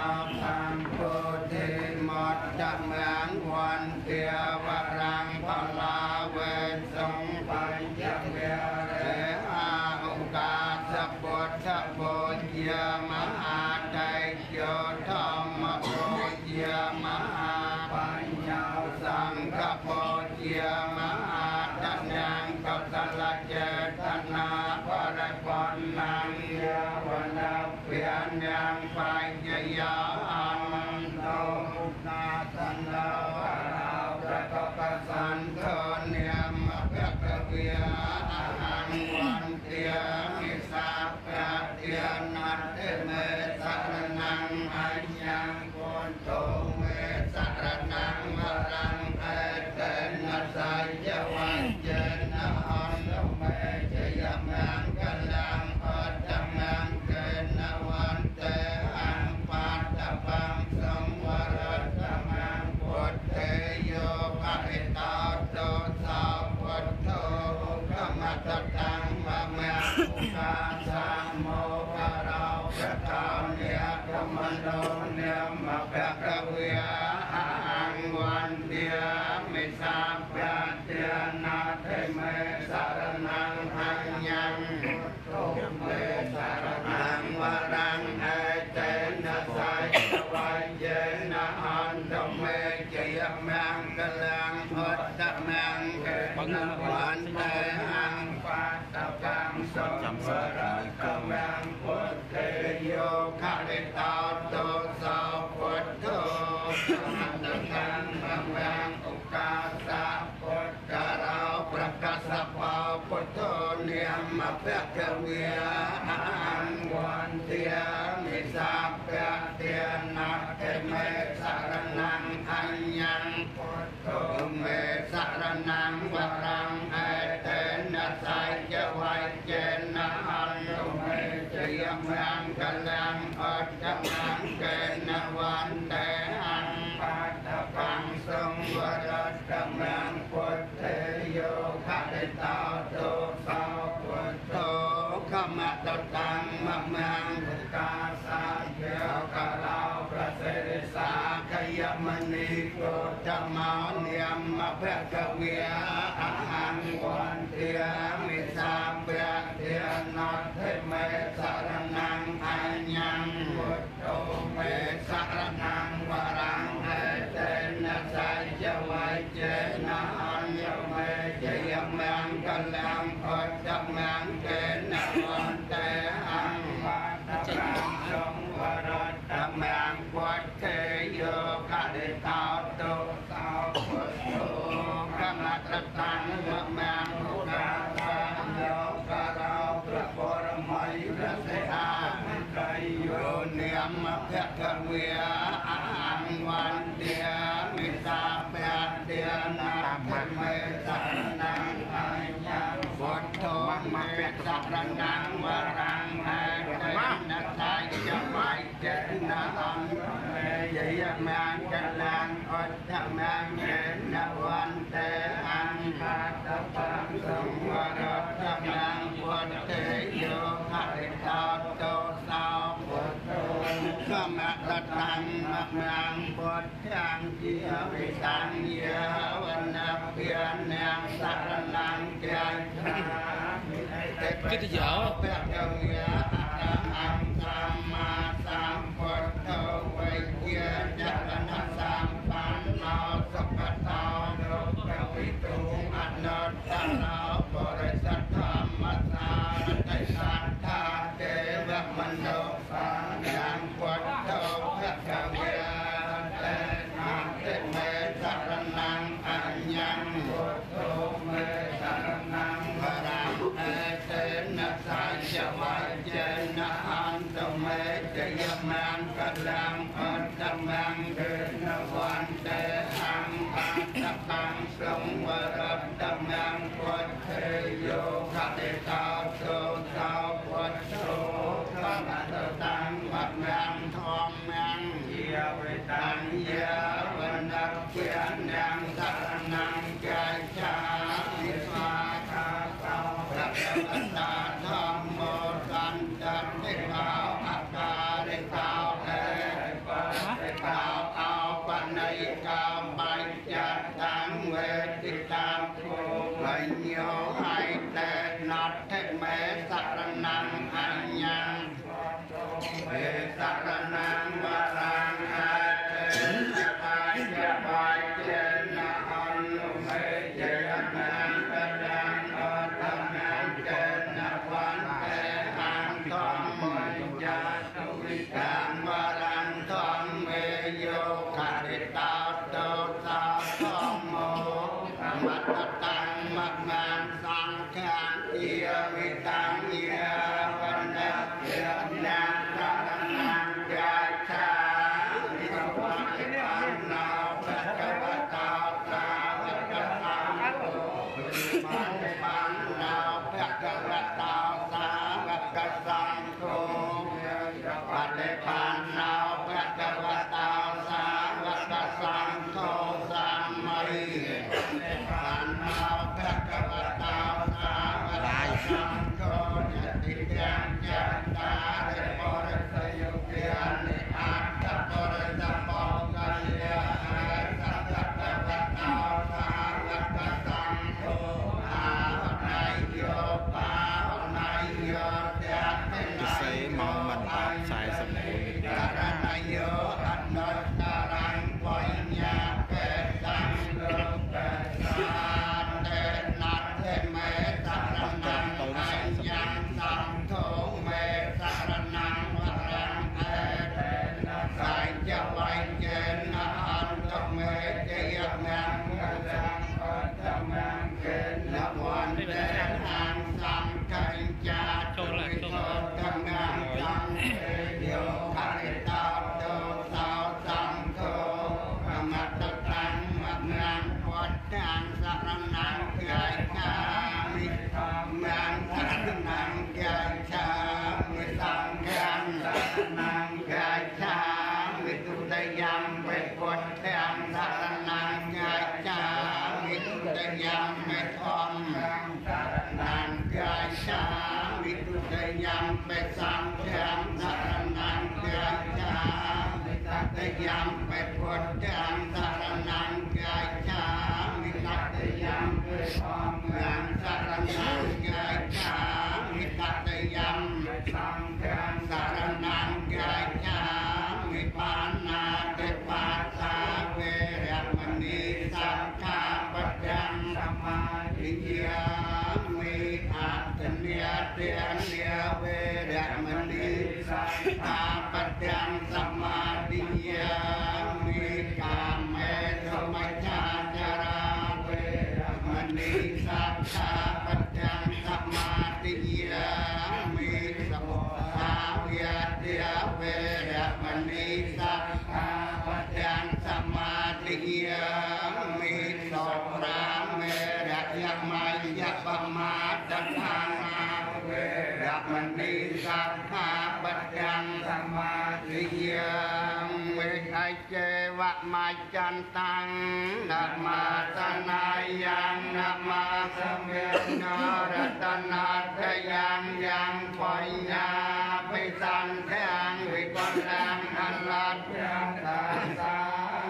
อาคังโกเทมัดจังหลงวันเตียว วันเตหังปาตะปังสมวรักังวังพุทธโยคาริตาโตสาวพุทโธสัตตังกังวังอุกาสะพุทธาราวประกาศปาพุทโธเนียมมะเพื่อเวีย ปัจเจนนะอันตุเมจยมังกลังปัจจมังเกณวันเตหังปัตตปังสงวรัตตมังพุทเทโยคติตาโตสาวพุทโตขมตตังมะมังกาสาเยกะลาพระเสริสาขยมณีโกตมาเนียมมาเพกเวียอังวันเตียม mẹ dạ ra mak gak gawe ang งพุทธังจิวิตังเยวันนาเพียนนังสารนังเจนตะกิจยา size of the Uh... ตนาทะยังยังปริญาปิสันทยังวิปัสสังอลัดยังตาสา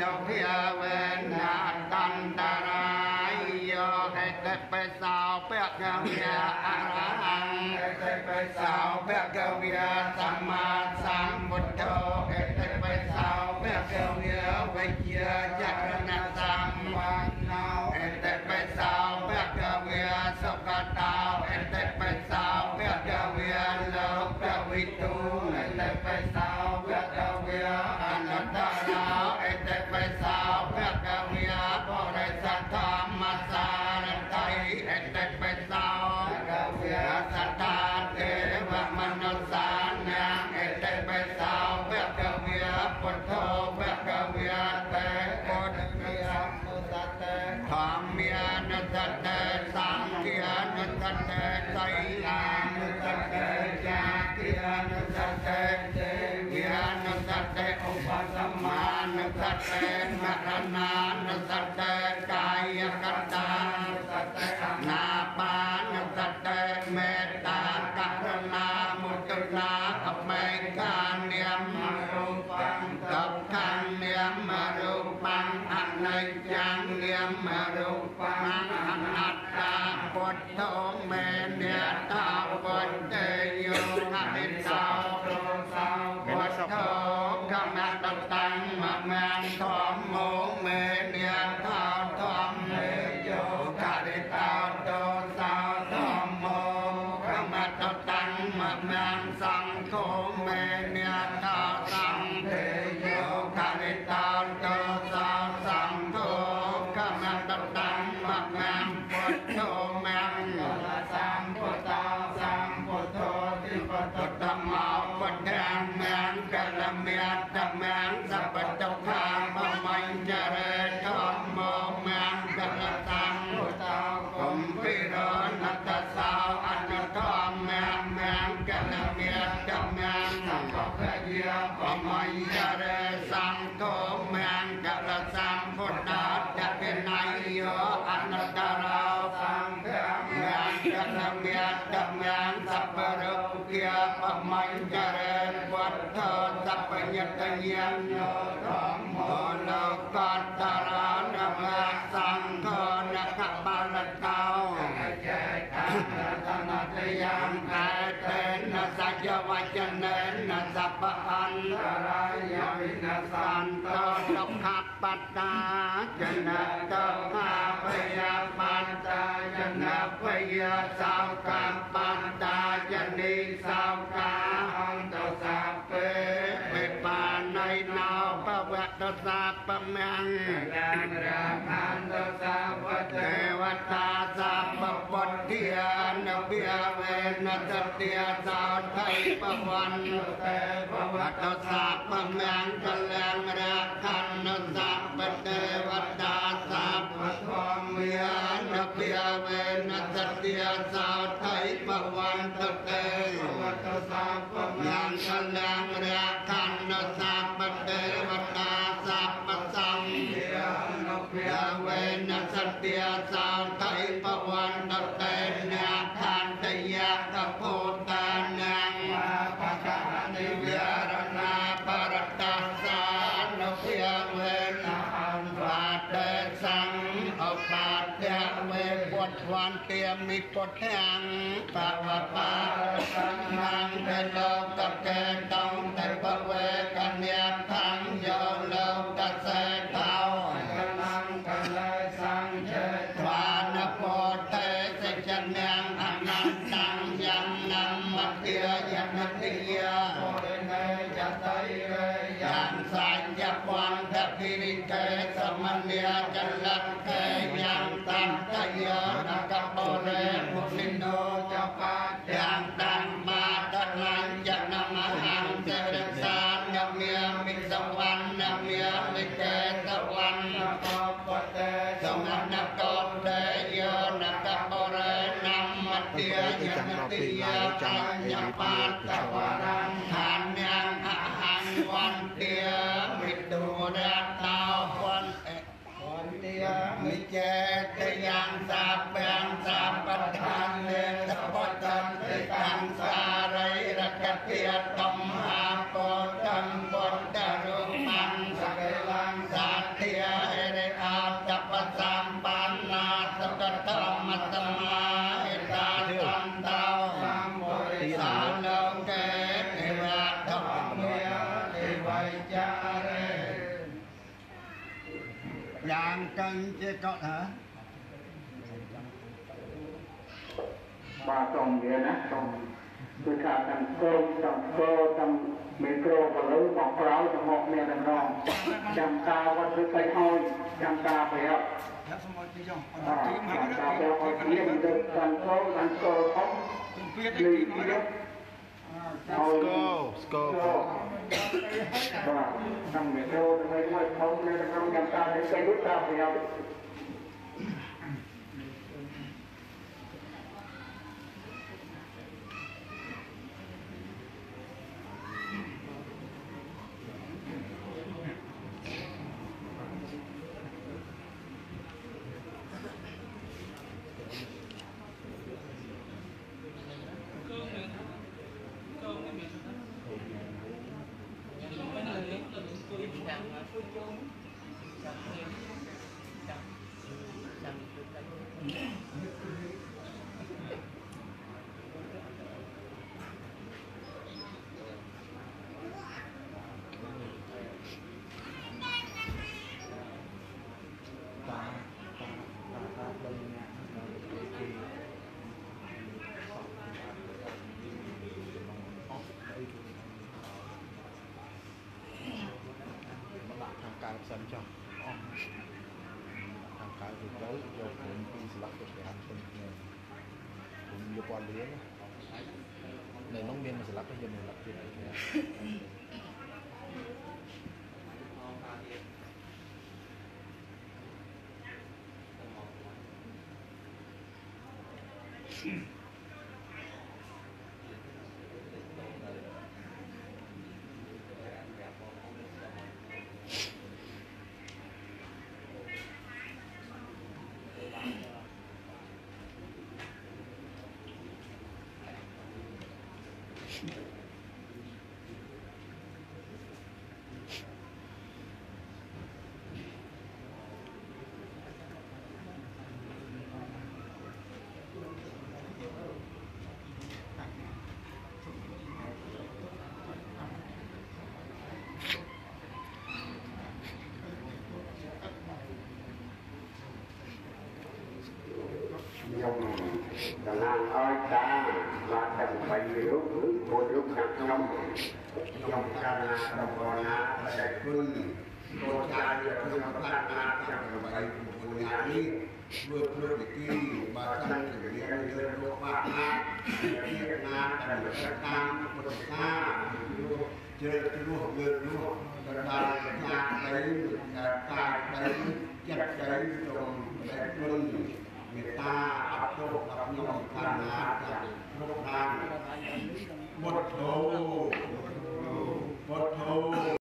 นพิเวนนาตันตรายโยเตเตเปสาวเปกเกวียอารังเตเตเปสาวเปกเกวียสัมมา Satsang with Mooji จเนนะสัพพันตรายวินาสันโตตุขปัตตาจนะตุขาพยาปัตตาจนะพยาสาวกาปัตตาจนิสาวกาอันตสัพเพเปปาในนาวปะวะตสาปะมังยังราคันตสาปะเทวตาสัพพะปทียานเบียว នតតិអតោថៃបវណ្ណទេបវត្តសាបំមាំងកលាំងរាខណ្ណសាបទេវតាសាពធម្មវិនភិយវេនតតិអតោថៃបវណ្ណទេបវត្តសាប ปดแหงปะวะปาสังนังเตโลกะเกต้องแต่ปะเวกันเนียทังโยโลกะเสเทากันนังกันเลยสังเจตวานโพเทสจันยังอนันตังยังนัมมะเตียยังนัติยโอเนจัตไตเรยังสัญญาวันทพิริเกสมัญเนียจันลัง วันเตียมิตูระตาวันเอวันเดียมิเจตยังสัพเพงสัพพทานเลนสัพตันติตังสาริรกเตียต យ៉ាងកឹងជាកត់ហ៎បាទសូមវាណាសូមគឺថាទាំងកូនទាំងកោទាំងមីក្រូបលឺមកប្រោទាំងមកមានតែម្ដងចាំតាវត្តឬតែហើយចាំតាប្រយ័ត្នចាំមកទីចុងបន្តទីមកដល់ទីមិនទៅទាំងកូនទាំងកោផងពីទីមក Let's go. Let's go. xanh trong hàng khải thì tới vô cùng khi sẽ bắt được cái hành tinh này. Cũng vô quan lý này nông viên mà sẽ lắp cái gì mình lắp cái này Hmm. Dùng đàn ơi ta là cần phải hiểu ពុទ្ធលោកខាងខ្ញុំខ្ញុំកាលណាដល់កណាតែគុណពុទ្ធចាយកខ្ញុំប្រាថ្នាចាំដើម្បីពុទ្ធញានេះធ្វើព្រឹត្តិទីបាតាំងជំនាញលើលោកបាក់ណាទីណាតាមតាមពុទ្ធសាលោកជ្រើសជ្រោះលើលោកប្រដាល់ញាដីការកាយដីចិត្តដីត្រង់តែគុណមេត្តាអត់ទោសអត់ញោមខាងណាទាំងគ្រប់ខាង What no. what no.